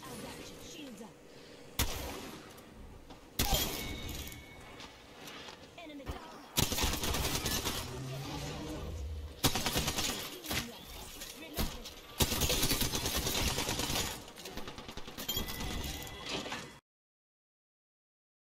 i got you